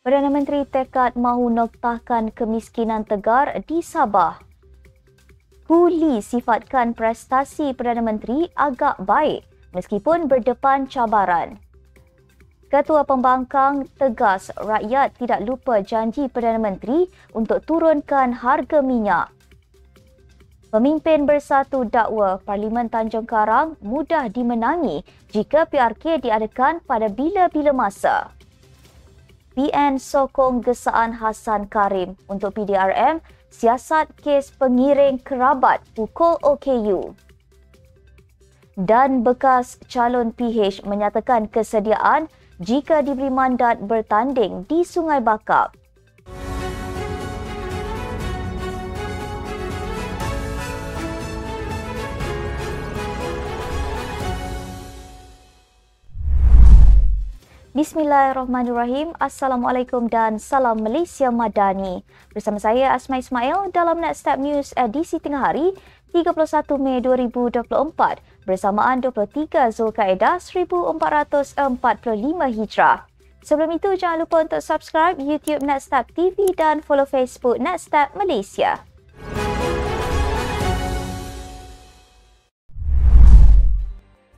Perdana Menteri tekad mahu noktahkan kemiskinan tegar di Sabah. Huli sifatkan prestasi Perdana Menteri agak baik meskipun berdepan cabaran. Ketua Pembangkang tegas rakyat tidak lupa janji Perdana Menteri untuk turunkan harga minyak. Pemimpin Bersatu dakwa Parlimen Tanjung Karang mudah dimenangi jika PRK diadakan pada bila-bila masa. PN sokong gesaan Hasan Karim untuk PDRM siasat kes pengiring kerabat pukul OKU. Dan bekas calon PH menyatakan kesediaan jika diberi mandat bertanding di Sungai Bakap. Bismillahirrahmanirrahim. Assalamualaikum dan salam Malaysia Madani. Bersama saya Asma Ismail dalam Next Step News edisi tengah hari 31 Mei 2024 bersamaan 23 Zulkaidah 1445 Hijrah. Sebelum itu jangan lupa untuk subscribe YouTube Next Step TV dan follow Facebook Next Step Malaysia.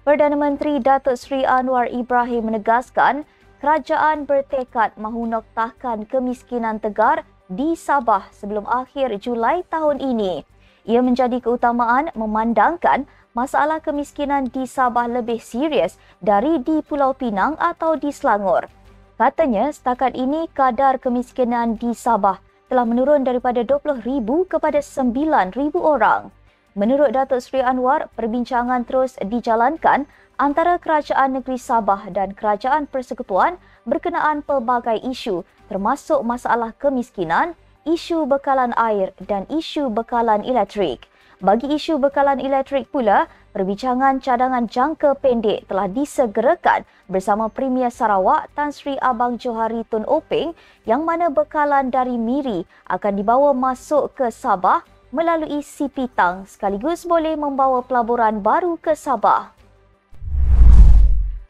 Perdana Menteri Datuk Seri Anwar Ibrahim menegaskan kerajaan bertekad mahu noktahkan kemiskinan tegar di Sabah sebelum akhir Julai tahun ini. Ia menjadi keutamaan memandangkan masalah kemiskinan di Sabah lebih serius dari di Pulau Pinang atau di Selangor. Katanya setakat ini kadar kemiskinan di Sabah telah menurun daripada 20,000 kepada 9,000 orang. Menurut Datuk Seri Anwar, perbincangan terus dijalankan antara Kerajaan Negeri Sabah dan Kerajaan Persekutuan berkenaan pelbagai isu termasuk masalah kemiskinan, isu bekalan air dan isu bekalan elektrik. Bagi isu bekalan elektrik pula, perbincangan cadangan jangka pendek telah disegerakan bersama Premier Sarawak Tan Sri Abang Johari Tun Openg yang mana bekalan dari Miri akan dibawa masuk ke Sabah melalui Sipitang sekaligus boleh membawa pelaburan baru ke Sabah.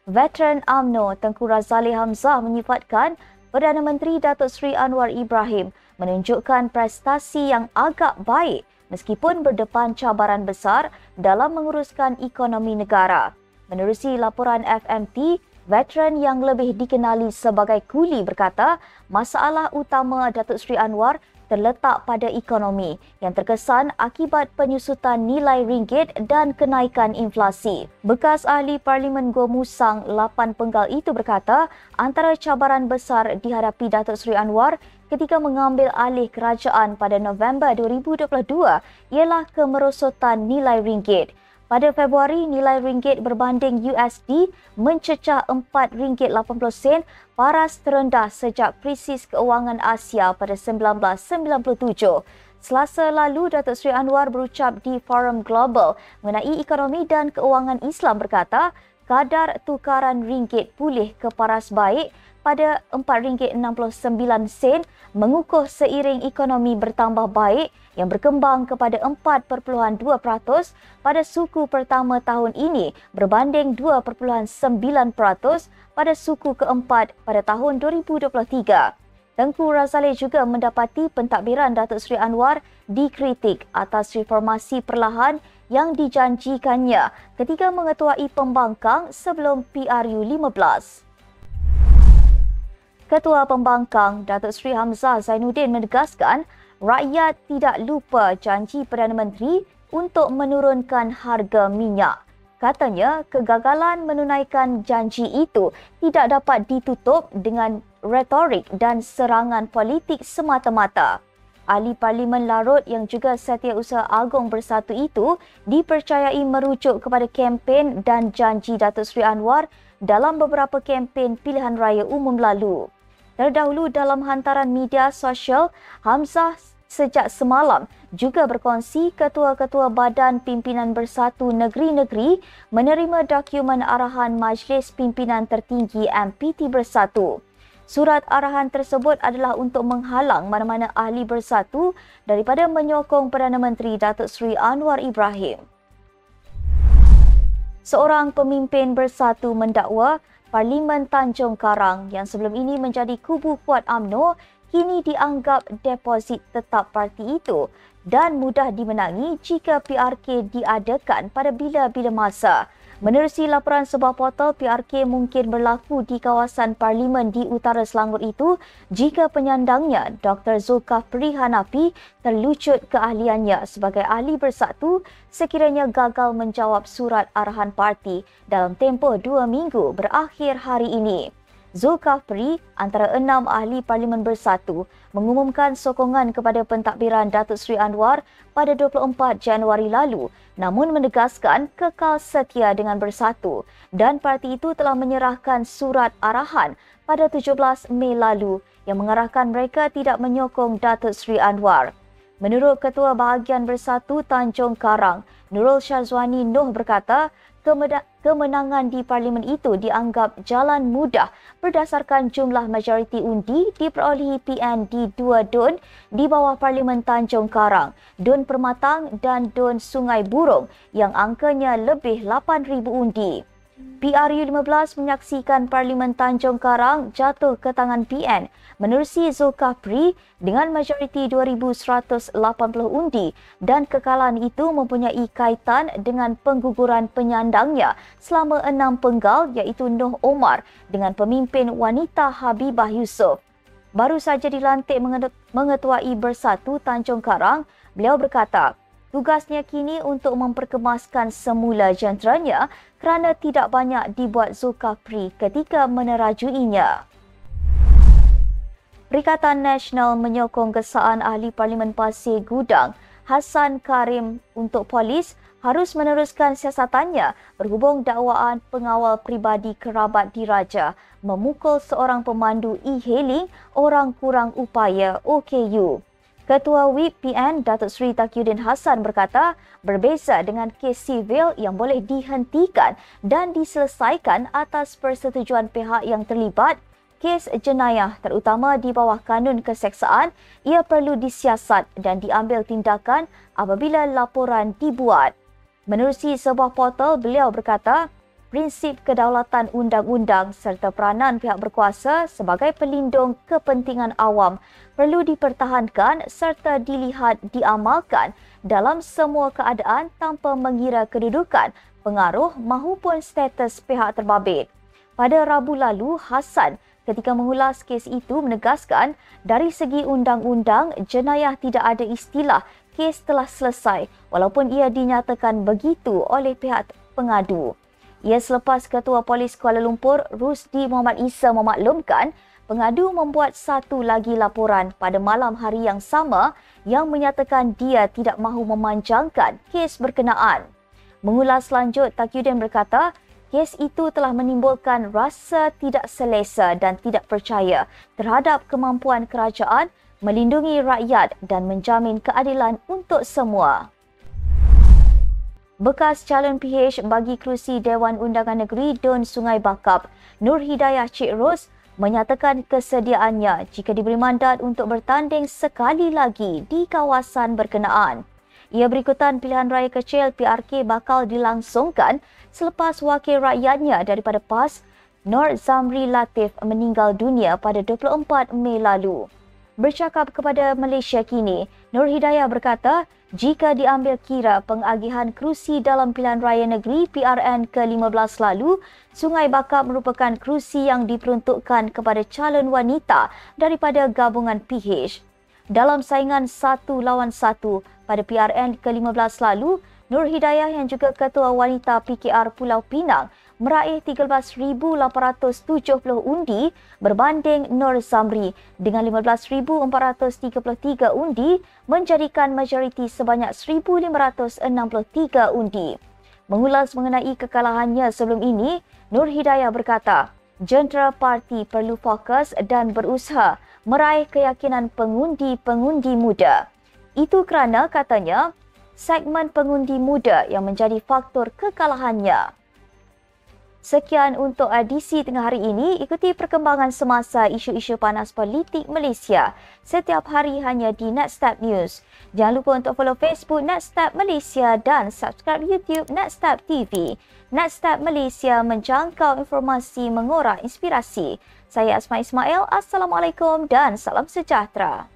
Veteran AMNO Tengku Razali Hamzah menyifatkan Perdana Menteri Datuk Seri Anwar Ibrahim menunjukkan prestasi yang agak baik meskipun berdepan cabaran besar dalam menguruskan ekonomi negara. Menerusi laporan FMT, veteran yang lebih dikenali sebagai Kuli berkata, masalah utama Datuk Seri Anwar terletak pada ekonomi yang terkesan akibat penyusutan nilai ringgit dan kenaikan inflasi. Bekas ahli Parlimen Go Musang 8 penggal itu berkata, antara cabaran besar dihadapi Datuk Seri Anwar ketika mengambil alih kerajaan pada November 2022 ialah kemerosotan nilai ringgit. Pada Februari, nilai ringgit berbanding USD mencecah RM4.80 paras terendah sejak krisis keuangan Asia pada 1997. Selasa lalu, Datuk Seri Anwar berucap di Forum Global mengenai ekonomi dan keuangan Islam berkata, kadar tukaran ringgit pulih ke paras baik pada RM4.69 mengukuh seiring ekonomi bertambah baik yang berkembang kepada 4.2% pada suku pertama tahun ini berbanding 2.9% pada suku keempat pada tahun 2023. Tengku Razali juga mendapati pentadbiran Datuk Seri Anwar dikritik atas reformasi perlahan yang dijanjikannya ketika mengetuai pembangkang sebelum PRU 15. Ketua Pembangkang Datuk Seri Hamzah Zainuddin menegaskan rakyat tidak lupa janji Perdana Menteri untuk menurunkan harga minyak. Katanya kegagalan menunaikan janji itu tidak dapat ditutup dengan retorik dan serangan politik semata-mata. Ahli Parlimen Larut yang juga Setiausaha Agong Bersatu itu dipercayai merujuk kepada kempen dan janji Datuk Seri Anwar dalam beberapa kempen pilihan raya umum lalu. Terdahulu dalam hantaran media sosial, Hamzah sejak semalam juga berkongsi ketua-ketua badan pimpinan bersatu negeri-negeri menerima dokumen arahan Majlis Pimpinan Tertinggi MPT Bersatu. Surat arahan tersebut adalah untuk menghalang mana-mana ahli bersatu daripada menyokong Perdana Menteri Datuk Seri Anwar Ibrahim. Seorang pemimpin bersatu mendakwa Parlimen Tanjung Karang yang sebelum ini menjadi kubu kuat AMNO kini dianggap deposit tetap parti itu dan mudah dimenangi jika PRK diadakan pada bila-bila masa. Menerusi laporan sebuah portal, PRK mungkin berlaku di kawasan parlimen di utara Selangor itu jika penyandangnya Dr. Zulkafli Hanafi terlucut keahliannya sebagai ahli bersatu sekiranya gagal menjawab surat arahan parti dalam tempoh dua minggu berakhir hari ini. Zulkafli, antara enam ahli Parlimen Bersatu, mengumumkan sokongan kepada pentadbiran Datuk Seri Anwar pada 24 Januari lalu namun menegaskan kekal setia dengan Bersatu dan parti itu telah menyerahkan surat arahan pada 17 Mei lalu yang mengarahkan mereka tidak menyokong Datuk Seri Anwar. Menurut Ketua Bahagian Bersatu Tanjung Karang, Nurul Syazwani Noh berkata, kemenangan di parlimen itu dianggap jalan mudah berdasarkan jumlah majoriti undi diperolehi PN di dua DUN di bawah Parlimen Tanjung Karang, DUN Permatang dan DUN Sungai Burung yang angkanya lebih 8,000 undi. PRU 15 menyaksikan Parlimen Tanjung Karang jatuh ke tangan PN menerusi Zulkafli dengan majoriti 2,180 undi dan kekalahan itu mempunyai kaitan dengan pengguguran penyandangnya selama enam penggal iaitu Noh Omar dengan pemimpin wanita Habibah Yusof. Baru saja dilantik mengetuai Bersatu Tanjung Karang, beliau berkata, Tugasnya kini untuk memperkemaskan semula jenteranya kerana tidak banyak dibuat Zulkafli ketika menerajuinya. Perikatan Nasional menyokong kesaan ahli Parlimen Pasir Gudang Hassan Karim untuk polis harus meneruskan siasatannya berhubung dakwaan pengawal pribadi kerabat diraja memukul seorang pemandu e-hailing orang kurang upaya OKU. Ketua WIP PN Datuk Seri Takyuddin Hassan berkata, berbeza dengan kes sivil yang boleh dihentikan dan diselesaikan atas persetujuan pihak yang terlibat, kes jenayah terutama di bawah kanun keseksaan ia perlu disiasat dan diambil tindakan apabila laporan dibuat. Menerusi sebuah portal, beliau berkata, prinsip kedaulatan undang-undang serta peranan pihak berkuasa sebagai pelindung kepentingan awam perlu dipertahankan serta dilihat diamalkan dalam semua keadaan tanpa mengira kedudukan, pengaruh maupun status pihak terbabit. Pada Rabu lalu, Hassan ketika mengulas kes itu menegaskan dari segi undang-undang jenayah tidak ada istilah kes telah selesai walaupun ia dinyatakan begitu oleh pihak pengadu. Ia selepas Ketua Polis Kuala Lumpur, Rusdi Muhammad Isa memaklumkan pengadu membuat satu lagi laporan pada malam hari yang sama yang menyatakan dia tidak mahu memanjangkan kes berkenaan. Mengulas lanjut, Takyudin berkata, kes itu telah menimbulkan rasa tidak selesa dan tidak percaya terhadap kemampuan kerajaan melindungi rakyat dan menjamin keadilan untuk semua. Bekas calon PH bagi kerusi Dewan Undangan Negeri Dun Sungai Bakap, Nur Hidayah Cik Ros, menyatakan kesediaannya jika diberi mandat untuk bertanding sekali lagi di kawasan berkenaan. Ia berikutan pilihan raya kecil PRK bakal dilangsungkan selepas wakil rakyatnya daripada PAS, Nur Zamri Latif meninggal dunia pada 24 Mei lalu. Bercakap kepada Malaysia kini, Nur Hidayah berkata, jika diambil kira pengagihan kerusi dalam pilihan raya negeri PRN ke-15 lalu, Sungai Bakap merupakan kerusi yang diperuntukkan kepada calon wanita daripada gabungan PH. Dalam saingan satu lawan satu pada PRN ke-15 lalu, Nur Hidayah yang juga Ketua Wanita PKR Pulau Pinang meraih 13,870 undi berbanding Nur Zamri dengan 15,433 undi menjadikan majoriti sebanyak 1,563 undi. Mengulas mengenai kekalahannya sebelum ini, Nur Hidayah berkata, jentera parti perlu fokus dan berusaha meraih keyakinan pengundi-pengundi muda. Itu kerana, katanya, segmen pengundi muda yang menjadi faktor kekalahannya. Sekian untuk edisi tengah hari ini. Ikuti perkembangan semasa isu-isu panas politik Malaysia setiap hari hanya di Netstep News. Jangan lupa untuk follow Facebook Netstep Malaysia dan subscribe YouTube Netstep TV. Netstep Malaysia menjangkau informasi mengorak inspirasi. Saya Asma Ismail. Assalamualaikum dan salam sejahtera.